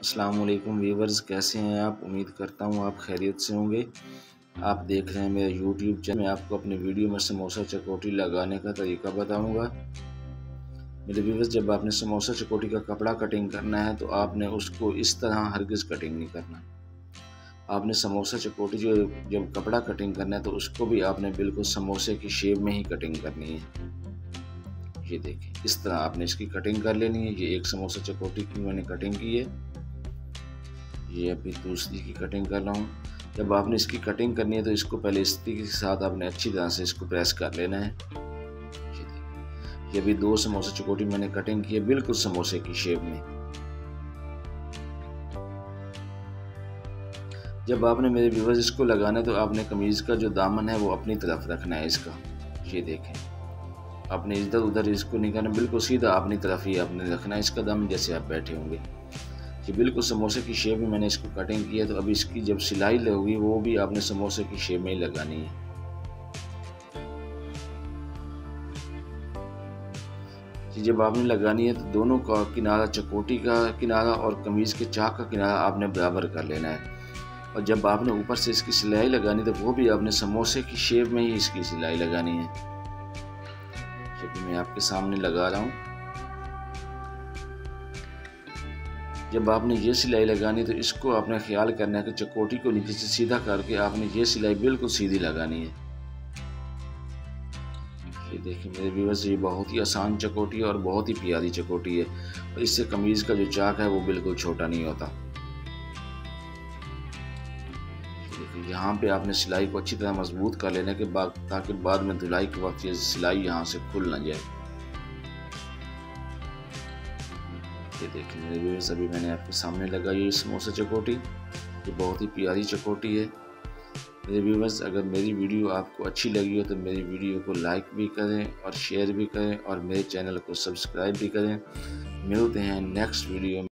अस्सलाम वालेकुम व्यूवर्स, कैसे हैं आप? उम्मीद करता हूँ आप खैरियत से होंगे। आप देख रहे हैं मेरा यूट्यूब चैनल। मैं आपको अपने वीडियो में समोसा चकोटी लगाने का तरीका बताऊँगा। मेरे व्यूवर्स, जब आपने समोसा चकोटी का कपड़ा कटिंग करना है तो आपने उसको इस तरह हरगिज़ कटिंग नहीं करना। आपने समोसा चकोटी जो, जब कपड़ा कटिंग करना है तो उसको भी आपने बिल्कुल समोसे की शेप में ही कटिंग करनी है। ये देखें, इस तरह आपने इसकी कटिंग कर लेनी है। ये एक समोसा चकोटी की मैंने कटिंग की है। ये अभी दूसरी की कटिंग कर रहा हूँ। जब आपने इसकी कटिंग करनी है तो इसको पहले इस के साथ आपने अच्छी तरह से इसको प्रेस कर लेना है। ये अभी दो समोसे चकोटी मैंने कटिंग की है, बिल्कुल समोसे की शेप में। जब आपने मेरे व्यूवर्स इसको लगाना है तो आपने कमीज़ का जो दामन है वो अपनी तरफ़ रखना है इसका। ये देखें, आपने इधर उधर इसको नहीं करना बिल्कुल सीधा अपनी तरफ़ ही आपने रखना है इसका दामन जैसे आप बैठे होंगे। कि बिल्कुल समोसे की शेप में मैंने इसको कटिंग किया तो अभी इसकी जब सिलाई लगेगी, वो भी आपने समोसे की शेप में ही लगानी है। जब आपने लगानी है तो दोनों का किनारा, चकोटी का किनारा और कमीज़ के चाक का किनारा आपने बराबर कर लेना है। और जब आपने ऊपर से इसकी सिलाई लगानी तो वो भी आपने समोसे की शेप में ही इसकी सिलाई लगानी है। जब मैं आपके सामने लगा रहा हूँ। जब आपने ये सिलाई लगानी तो इसको आपने ख्याल करना है कि चकोटी को नीचे से सीधा करके आपने ये सिलाई बिल्कुल सीधी लगानी है। ये देखिए मेरे व्यूवर्स ये बहुत ही आसान चकोटी है और बहुत ही प्यारी चकोटी है। और इससे कमीज़ का जो चाक है, वो बिल्कुल छोटा नहीं होता। यहाँ पे आपने सिलाई को अच्छी तरह मज़बूत कर लेने के बाद ताकि बाद में धुलाई के वक्त ये सिलाई यहाँ से खुल ना जाए। ये देखिए मेरे व्यवर्स अभी मैंने आपके सामने लगाई है समोसा चकोटी। ये बहुत ही प्यारी चकोटी है। मेरे व्यूवर्स अगर मेरी वीडियो आपको अच्छी लगी हो तो मेरी वीडियो को लाइक भी करें और शेयर भी करें और मेरे चैनल को सब्सक्राइब भी करें। मिलते हैं नेक्स्ट वीडियो में।